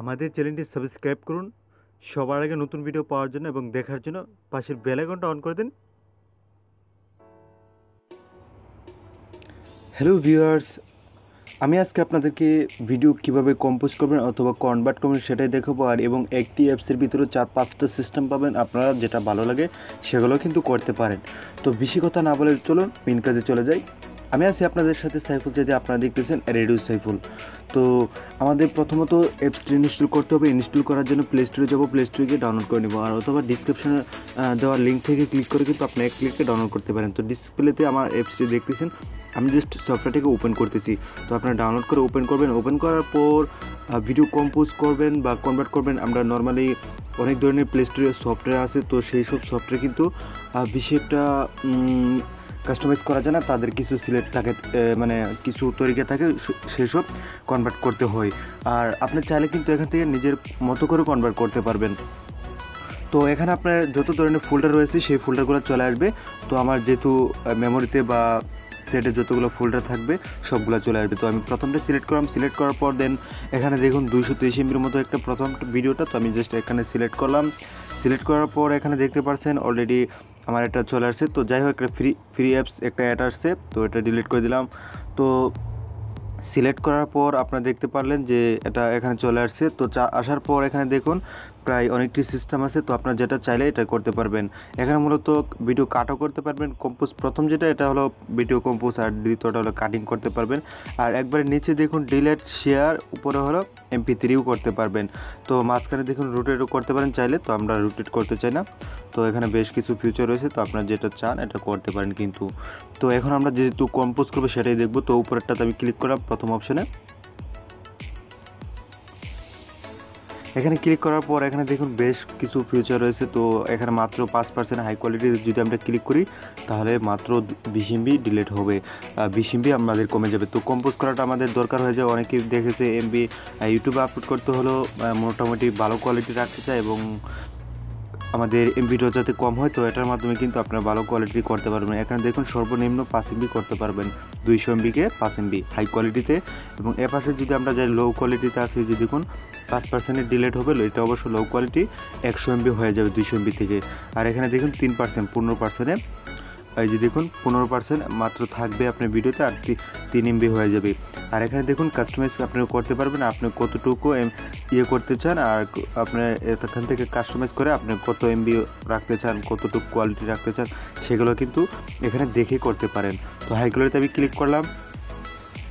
আমাদের চ্যানেলটি সাবস্ক্রাইব করুন। সবার আগে নতুন ভিডিও পাওয়ার জন্য এবং দেখার জন্য পাশের বেল আইকনটা অন করে দিন। হ্যালো ভিউয়ার্স আমি আজকে আপনাদেরকে ভিডিও কীভাবে কম্পোজ করবেন অথবা কনভার্ট করবেন সেটাই দেখাবো। আর এবং একটি অ্যাপসের ভিতরে চার, পাঁচটা সিস্টেম পাবেন। আপনারা যেটা ভালো লাগে সেগুলো কিন্তু করতে পারেন। তো বেশি কথা না বলে চলুন মেন কাজে চলে যাই। আমি আছি আপনাদের সাথে সাইফুল যদি আপনারা দেখতেছেন রেডিও সাইফুল তো আমাদের প্রথমত অ্যাপসটি ইনস্টল করতে হবে। ইনস্টল করার জন্য প্লে স্টোরে যাব। প্লে স্টোরে গিয়ে ডাউনলোড করে নেব। আর অথবা ডিসক্রিপশনে দেওয়ার লিঙ্ক থেকে ক্লিক করে কিন্তু আপনি এক ক্লিককে ডাউনলোড করতে পারেন। তো ডিসপ্লেতে আমার অ্যাপসটি দেখতেছেন। আমি জাস্ট সফটওয়্যারটাকে ওপেন করতেছি। তো আপনারা ডাউনলোড করে ওপেন করবেন। ওপেন করার পর ভিডিও কম্পোজ করবেন বা কনভার্ট করবেন। আমরা নর্মালি অনেক ধরনের প্লে স্টোরে সফটওয়্যার আছে। তো সেই সব সফটওয়্যার কিন্তু বেশি একটা কাস্টমাইজ করা যায় না, তাদের কিছু সিলেক্ট থাকে মানে কিছু তরিকা থাকে সেসব কনভার্ট করতে হয়। আর আপনি চাইলে কিন্তু এখান থেকে নিজের মতো করে কনভার্ট করতে পারবেন। তো এখানে আপনার যত ধরনের ফোল্ডার রয়েছে, সেই ফোল্ডারগুলো চলে আসবে। তো আমার যেহেতু মেমোরিতে বা সেটে যতগুলো ফোল্ডার থাকবে, সবগুলো চলে আসবে। তো আমি প্রথমটা সিলেক্ট করলাম। সিলেক্ট করার পর দেন এখানে দেখুন দুইশো তেইশ এমবির মতো একটা প্রথম ভিডিওটা। তো আমি জাস্ট এখানে সিলেক্ট করলাম। সিলেক্ট করার পর এখানে দেখতে পাচ্ছেন অলরেডি আমার এটা চলে আসছে। তো যাই হোক, একটা ফ্রি ফ্রি অ্যাপস একটা অ্যাড আসছে, তো এটা ডিলিট করে দিলাম। তো সিলেক্ট করার পর আপনারা দেখতে পারলেন যে এটা এখানে চলে আসছে। তো আসার পর এখানে দেখুন প্রায় অনেকটি সিস্টেম আছে, তো আপনারা যেটা চাইলে এটা করতে পারবেন। এখানে মূলত ভিডিও কাটও করতে পারবেন। কম্পোজ প্রথম যেটা, এটা হলো ভিডিও কম্পোজ আর দ্বিতীয়টা হলো কাটিং করতে পারবেন। আর একবারে নিচে দেখুন ডিলেট শেয়ার উপরে হলো এমপি থ্রিও করতে পারবেন। তো মাঝখানে দেখুন রুটেটও করতে পারেন চাইলে, তো আমরা রুটেট করতে চাই না। তো এখানে বেশ কিছু ফিউচার রয়েছে, তো আপনারা যেটা চান, এটা করতে পারেন কিন্তু। তো এখন আমরা যেহেতু কম্পোজ করব, সেটাই দেখব। তো উপরেরটাতে আমি ক্লিক করলাম, প্রথম অপশনে এখানে ক্লিক করার পর এখানে দেখুন বেশ কিছু ফিউচার রয়েছে। তো এখানে মাত্র পাঁচ পার্সেন্ট হাই কোয়ালিটি যদি আমরা ক্লিক করি, তাহলে মাত্র বিশ এমবি ডিলেট হবে। বিশ এমবি আমাদের কমে যাবে। তো কম্পোজ করাটা আমাদের দরকার হয়ে যায়। অনেকেই দেখেছে এমবি ইউটিউবে আপলোড করতে হলেও মোটামুটি ভালো কোয়ালিটি রাখতে চায় এবং আমাদের এমবিটাও যাতে কম হয়, তো এটার মাধ্যমে কিন্তু আপনারা ভালো কোয়ালিটি করতে পারবেন। এখানে দেখুন সর্বনিম্ন পাঁচ এমবি করতে পারবেন। দুইশো এমবিকে পাঁচ এমবি হাই কোয়ালিটিতে এবং এ পাশে যদি আমরা যাই লো কোয়ালিটিতে আসি, যে দেখুন পাঁচ পার্সেন্টের ডিলেট হবে, এটা অবশ্য লো কোয়ালিটি একশো এমবি হয়ে যাবে দুইশো এমবি থেকে। আর এখানে দেখুন তিন পার্সেন্ট পনেরো পার্সেন্টে এই যে দেখুন, পনেরো পার্সেন্ট মাত্র থাকবে আপনার ভিডিওতে, আর তিন এমবি হয়ে যাবে। আর এখানে দেখুন কাস্টমাইজ আপনি করতে পারবেন, আপনি কতটুকু ইয়ে করতে চান, আর আপনি এখান থেকে কাস্টমাইজ করে আপনি কত এমবি রাখতে চান, কতটুকু কোয়ালিটি রাখতে চান, সেগুলো কিন্তু এখানে দেখে করতে পারেন। তো হাই কোয়ালিটিতে আমি ক্লিক করলাম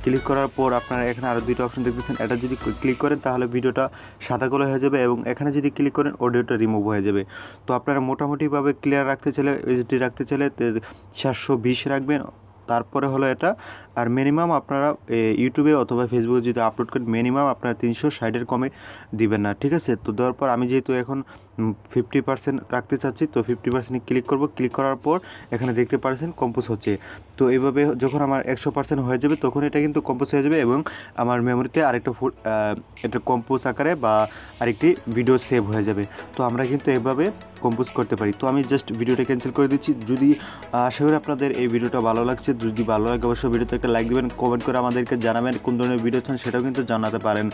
ক্লিক করার পর আপনারা এখানে আরও দুইটা অপশন দেখতেছেন। এটা যদি ক্লিক করেন, তাহলে ভিডিওটা সাদা কালো হয়ে যাবে এবং এখানে যদি ক্লিক করেন অডিওটা রিমুভ হয়ে যাবে। তো আপনারা মোটামুটিভাবে ক্লিয়ার রাখতে চাইলে এইচডি রাখতে চাইলে চারশো বিশ রাখবেন। তারপরে হলো এটা। আর মিনিমাম আপনারা ইউটিউবে অথবা ফেসবুকে যদি আপলোড করেন মিনিমাম আপনারা তিনশো ষাটের কমে দিবেন না। ঠিক আছে? তো দেওয়ার পর আমি যেহেতু এখন ফিফটি পার্সেন্ট রাখতে চাচ্ছি। তো ফিফটি পার্সেন্ট ক্লিক করব। ক্লিক করার পর এখানে দেখতে পাচ্ছেন কম্পোজ হচ্ছে। তো এইভাবে যখন আমার একশো পার্সেন্ট হয়ে যাবে, তখন এটা কিন্তু কম্পোজ হয়ে যাবে এবং আমার মেমোরিতে আরেকটা এটা কম্পোজ আকারে বা আরেকটি ভিডিও সেভ হয়ে যাবে। তো আমরা কিন্তু এভাবে কম্পোজ করতে পারি। তো আমি জাস্ট ভিডিওটা ক্যান্সেল করে দিচ্ছি। যদি আশা করি আপনাদের এই ভিডিওটা ভালো লাগছে। যদি ভালো লাগে, অবশ্যই ভিডিওতে একটা লাইক দেবেন। কমেন্ট করে আমাদেরকে জানাবেন কোন ধরনের ভিডিও চান, সেটাও কিন্তু জানাতে পারেন।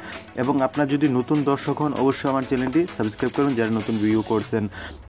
এবং আপনার যদি নতুন দর্শক হন, অবশ্যই আমার চ্যানেলটি সাবস্ক্রাইব করুন যারা নতুন ভিডিও করছেন